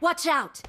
Watch out!